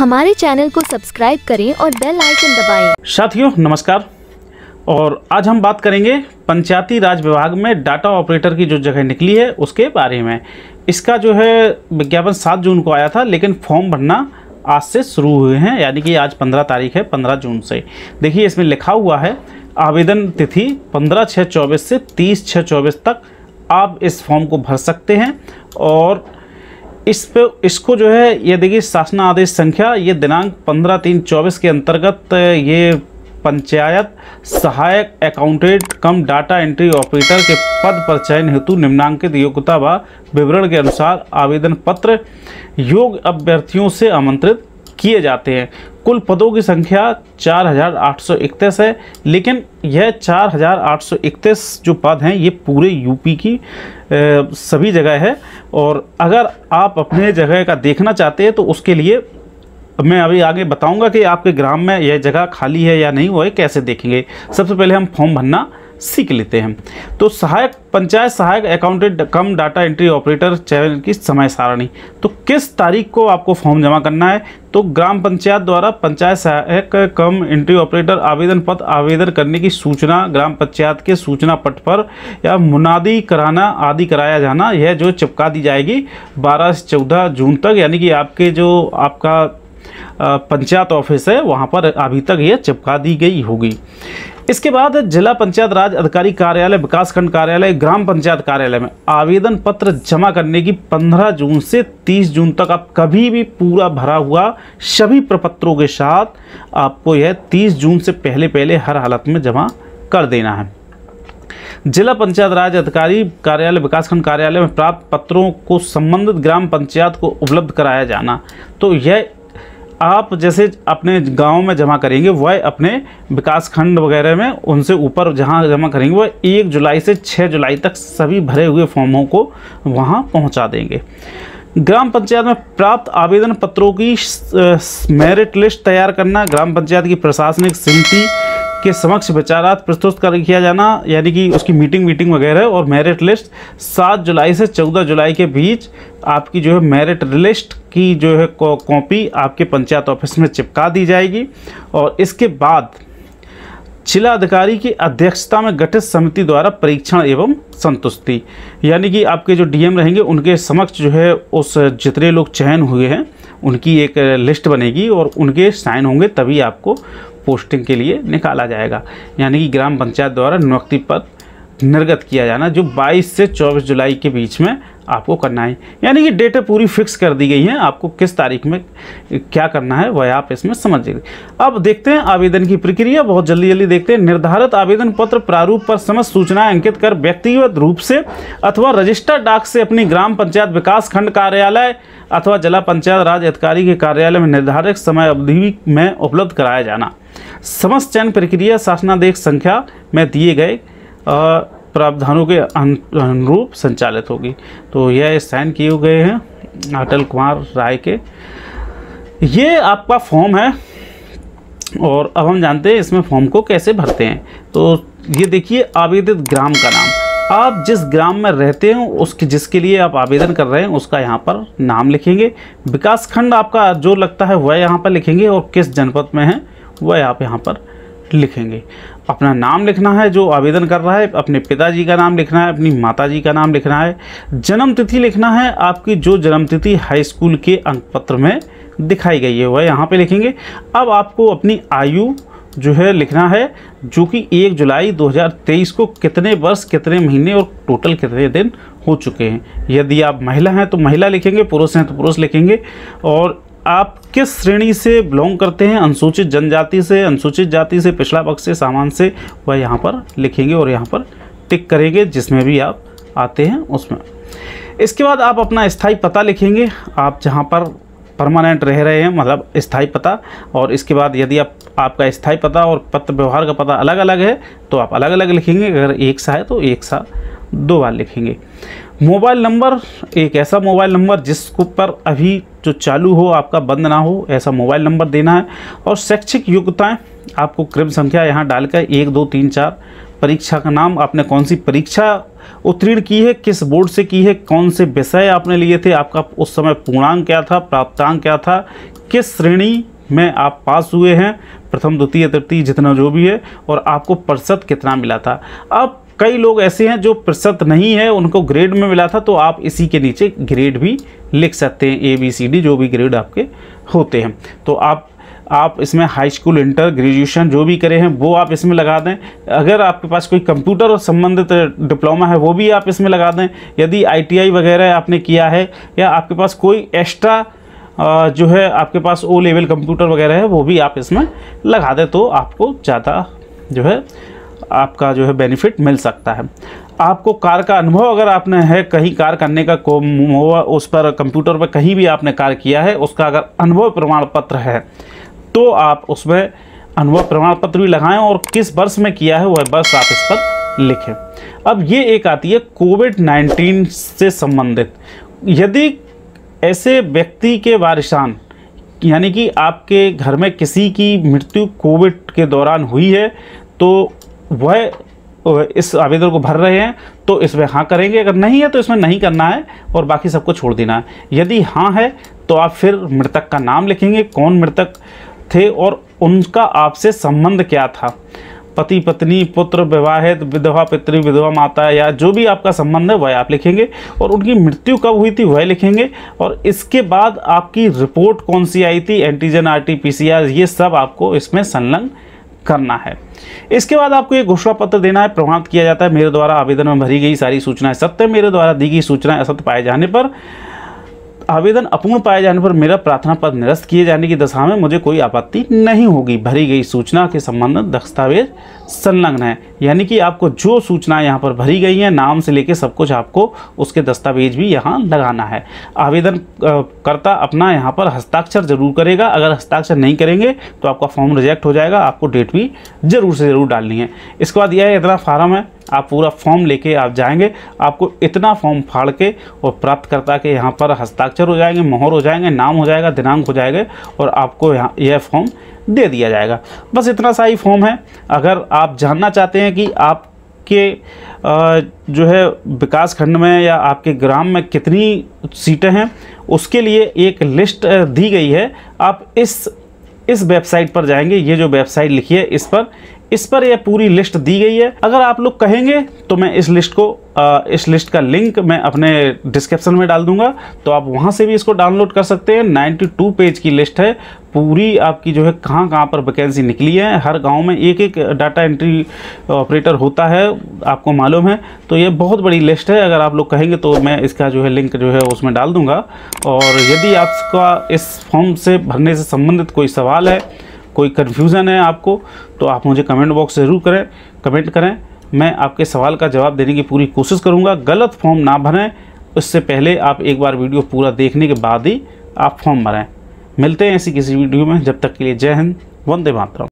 हमारे चैनल को सब्सक्राइब करें और बेल आइकन दबाएँ। साथियों, नमस्कार। और आज हम बात करेंगे पंचायती राज विभाग में डाटा ऑपरेटर की जो जगह निकली है, उसके बारे में। इसका जो है, विज्ञापन सात जून को आया था, लेकिन फॉर्म भरना आज से शुरू हुए हैं, यानी कि आज पंद्रह तारीख है, पंद्रह जून से। देखिए, इसमें लिखा हुआ है, आवेदन तिथि पंद्रह छः चौबीस से तीस छः चौबीस तक आप इस फॉर्म को भर सकते हैं और इस पे, इसको जो है, ये देखिए, शासना आदेश संख्या, ये दिनांक पंद्रह तीन चौबीस के अंतर्गत ये पंचायत सहायक accountant cum data entry operator के पद पर चयन हेतु निम्नांकित योग्यता व विवरण के अनुसार आवेदन पत्र योग्य अभ्यर्थियों से आमंत्रित किए जाते हैं। कुल पदों की संख्या 4,831 है लेकिन यह 4,831 जो पद हैं ये पूरे यूपी की सभी जगह है। और अगर आप अपने जगह का देखना चाहते हैं तो उसके लिए मैं अभी आगे बताऊँगा कि आपके ग्राम में यह जगह खाली है या नहीं वो है कैसे देखेंगे। सबसे पहले हम फॉर्म भरना सीख लेते हैं। तो सहायक, पंचायत सहायक accountant cum data entry operator चयन की समय सारणी। तो किस तारीख को आपको फॉर्म जमा करना है? तो ग्राम पंचायत द्वारा पंचायत सहायक, कम एंट्री ऑपरेटर आवेदन पत्र आवेदन करने की सूचना, ग्राम पंचायत के सूचना पट पर या मुनादी कराना, आदि कराया जाना, यह जो चिपका दी जाएगी 12 से 14 जून तक, यानी कि आपके जो, आपका पंचायत ऑफ़िस है, वहाँ पर अभी तक ये चिपका दी गई होगी। इसके बाद जिला पंचायत राज अधिकारी कार्यालय विकासखंड कार्यालय, ग्राम पंचायत कार्यालय में आवेदन पत्र जमा करने की 15 जून से 30 जून तक आप कभी भी पूरा भरा हुआ सभी प्रपत्रों के साथ आपको यह 30 जून से पहले पहले हर हालत में जमा कर देना है। जिला पंचायत राज अधिकारी कार्यालय विकासखंड कार्यालय में प्राप्त पत्रों को संबंधित ग्राम पंचायत को उपलब्ध कराया जाना तो यह आप जैसे अपने गाँव में जमा करेंगे, वह अपने विकास खंड वगैरह में उनसे ऊपर जहाँ जमा करेंगे, वह एक जुलाई से छः जुलाई तक सभी भरे हुए फॉर्मों को वहाँ पहुँचा देंगे। ग्राम पंचायत में प्राप्त आवेदन पत्रों की मेरिट लिस्ट तैयार करना, ग्राम पंचायत की प्रशासनिक समिति के समक्ष विचारात प्रस्तुत कर किया जाना, यानी कि उसकी मीटिंग वीटिंग वगैरह और मेरिट लिस्ट सात जुलाई से चौदह जुलाई के बीच आपकी जो है मेरिट लिस्ट की जो है कॉपी आपके पंचायत ऑफ़िस में चिपका दी जाएगी। और इसके बाद जिला अधिकारी की अध्यक्षता में गठित समिति द्वारा परीक्षण एवं संतुष्टि, यानी कि आपके जो डीएम रहेंगे, उनके समक्ष जो है उस जितने लोग चयन हुए हैं, उनकी एक लिस्ट बनेगी और उनके साइन होंगे, तभी आपको पोस्टिंग के लिए निकाला जाएगा। यानी कि ग्राम पंचायत द्वारा नियुक्ति पद निर्गत किया जाना, जो 22 से 24 जुलाई के बीच में आपको करना है। यानी कि डेटें पूरी फिक्स कर दी गई हैं। आपको किस तारीख में क्या करना है, वह आप इसमें समझ समझिए अब देखते हैं आवेदन की प्रक्रिया। बहुत जल्दी जल्दी देखते हैं। निर्धारित आवेदन पत्र प्रारूप पर समस्त सूचनाएँ अंकित कर व्यक्तिगत रूप से अथवा रजिस्टर डाक से अपनी ग्राम पंचायत विकास खंड कार्यालय अथवा जिला पंचायत राज अधिकारी के कार्यालय में निर्धारित समय अवधि में उपलब्ध कराया जाना। समस्त चयन प्रक्रिया शासनादेश संख्या में दिए गए प्रावधानों के अनुरूप संचालित होगी। तो यह साइन किए गए हैं अटल कुमार राय के। ये आपका फॉर्म है और अब हम जानते हैं इसमें फॉर्म को कैसे भरते हैं। तो ये देखिए आवेदित ग्राम का नाम। आप जिस ग्राम में रहते हैं उसके जिसके लिए आप आवेदन कर रहे हैं, उसका यहाँ पर नाम लिखेंगे। विकास खंड आपका जो लगता है, वह यहाँ पर लिखेंगे और किस जनपद में है। वह आप यहाँ पर लिखेंगे। अपना नाम लिखना है, जो आवेदन कर रहा है, अपने पिताजी का नाम लिखना है, अपनी माताजी का नाम लिखना है, जन्म तिथि लिखना है, आपकी जो जन्म तिथि हाई स्कूल के अंक पत्र में दिखाई गई है, वह यहाँ पे लिखेंगे। अब आपको अपनी आयु जो है लिखना है, जो कि एक जुलाई 2023 को कितने वर्ष, कितने महीने और टोटल कितने दिन हो चुके हैं। यदि आप महिला हैं तो महिला लिखेंगे, पुरुष हैं तो पुरुष लिखेंगे। और आप किस श्रेणी से बिलोंग करते हैं? अनुसूचित जनजाति से, अनुसूचित जाति से, पिछड़ा पक्ष से सामान से? वह यहाँ पर लिखेंगे और यहाँ पर टिक करेंगे, जिसमें भी आप आते हैं उसमें। इसके बाद आप अपना स्थायी पता लिखेंगे। आप जहाँ पर परमानेंट रह रहे हैं मतलब स्थायी पता, और इसके बाद यदि आप, आपका स्थायी पता और पत्र व्यवहार का पता अलग अलग है तो आप अलग अलग लिखेंगे। अगर एक सा है तो एक सा, दो बार लिखेंगे। मोबाइल नंबर, एक ऐसा मोबाइल नंबर जिसको पर अभी जो चालू हो, आपका बंद ना हो, ऐसा मोबाइल नंबर देना है और शैक्षिक योग्यताएँ आपको क्रम संख्या यहाँ डालकर एक, दो, तीन, चार, परीक्षा का नाम आपने कौन सी परीक्षा उत्तीर्ण की है, किस बोर्ड से की है, कौन से विषय आपने लिए थे, आपका उस समय पूर्णांक क्या था, प्राप्तांक क्या था, किस श्रेणी में आप पास हुए हैं, प्रथम, द्वितीय, तृतीय, जितना जो भी है, और आपको प्रतिशत कितना मिला था। अब कई लोग ऐसे हैं जो प्रतिशत नहीं है, उनको ग्रेड में मिला था तो आप इसी के नीचे ग्रेड भी लिख सकते हैं ए बी सी डी जो भी ग्रेड आपके होते हैं। तो आप आप इसमें हाई स्कूल इंटर ग्रेजुएशन जो भी करे हैं, वो आप इसमें लगा दें। अगर आपके पास कोई कंप्यूटर और संबंधित डिप्लोमा है, वो भी आप इसमें लगा दें। यदि आईटीआई वगैरह आपने किया है, या आपके पास कोई एक्स्ट्रा जो है, आपके पास ओ लेवल कंप्यूटर वगैरह है, वो भी आप इसमें लगा दें तो आपको ज़्यादा, जो है आपका जो है बेनिफिट मिल सकता है। आपको कार का अनुभव अगर आपने है, कहीं कार करने का को उस पर कंप्यूटर पर कहीं भी आपने कार किया है, उसका अगर अनुभव प्रमाण पत्र है तो आप उसमें अनुभव प्रमाण पत्र भी लगाएँ और किस वर्ष में किया है, वह वर्ष आप इस पर लिखें। अब ये एक आती है कोविड 19 से संबंधित। यदि ऐसे व्यक्ति के वारिसान यानी कि आपके घर में किसी की मृत्यु कोविड के दौरान हुई है तो वह इस आवेदन को भर रहे हैं तो इसमें हाँ करेंगे। अगर नहीं है तो इसमें नहीं करना है और बाकी सबको छोड़ देना है। यदि हाँ है तो आप फिर मृतक का नाम लिखेंगे, कौन मृतक थे और उनका आपसे संबंध क्या था? पति, पत्नी, पुत्र, विवाहित, विधवा, पितृ, विधवा, माता या जो भी आपका संबंध है, वह आप लिखेंगे और उनकी मृत्यु कब हुई थी, वह लिखेंगे। और इसके बाद आपकी रिपोर्ट कौन सी आई थी? Antigen R T P C R ये सब आपको इसमें संलग्न करना है। इसके बाद आपको एक घोषणा पत्र देना है, प्रमाणित किया जाता है। मेरे द्वारा आवेदन में भरी गई सारी सूचनाएँ सत्य मेरे द्वारा दी गई सूचनाएँ असत्य पाए जाने पर आवेदन अपूर्ण पाए जाने पर मेरा प्रार्थना पद निरस्त किए जाने की दशा में मुझे कोई आपत्ति नहीं होगी। भरी गई सूचना के संबंध में दस्तावेज़ संलग्न है। यानी कि आपको जो सूचना यहाँ पर भरी गई है, नाम से लेके सब कुछ आपको उसके दस्तावेज़ भी यहाँ लगाना है। आवेदन करता अपना यहाँ पर हस्ताक्षर ज़रूर करेगा। अगर हस्ताक्षर नहीं करेंगे तो आपका फॉर्म रिजेक्ट हो जाएगा। आपको डेट भी ज़रूर से ज़रूर डालनी है। इसके बाद यह इतना फार्म है। आप पूरा फॉर्म लेके आप जाएँगे, आपको इतना फॉर्म फाड़ के और प्राप्तकर्ता के यहाँ पर हस्ताक्षर हो जाएँगे, मोहर हो जाएँगे, नाम हो जाएगा, दिनांक हो जाएगा और आपको यहाँ यह फॉर्म दे दिया जाएगा। बस इतना सा ही फॉर्म है। अगर आप जानना चाहते हैं कि आप के जो है विकास खंड में या आपके ग्राम में कितनी सीटें हैं, उसके लिए एक लिस्ट दी गई है। आप इस इस वेबसाइट पर जाएँगे। ये जो वेबसाइट लिखी है, इस पर इस पर यह पूरी लिस्ट दी गई है। अगर आप लोग कहेंगे तो मैं इस लिस्ट को आ, इस लिस्ट का लिंक मैं अपने डिस्क्रिप्शन में डाल दूँगा। तो आप वहाँ से भी इसको डाउनलोड कर सकते हैं। 92 पेज की लिस्ट है। पूरी आपकी जो है कहाँ कहाँ पर वैकेंसी निकली है हर गाँव में एक एक डाटा एंट्री ऑपरेटर होता है आपको मालूम है। तो ये बहुत बड़ी लिस्ट है। अगर आप लोग कहेंगे तो मैं इसका जो है लिंक जो है उसमें डाल दूँगा। और यदि आपका इस फॉर्म से भरने से संबंधित कोई सवाल है कोई कन्फ्यूज़न है आपको तो आप मुझे कमेंट बॉक्स ज़रूर करें कमेंट करें। मैं आपके सवाल का जवाब देने की पूरी कोशिश करूँगा। गलत फॉर्म ना भरें। उससे पहले आप एक बार वीडियो पूरा देखने के बाद ही आप फॉर्म भरें। मिलते हैं ऐसी किसी वीडियो में। जब तक के लिए जय हिंद, वंदे मातरम।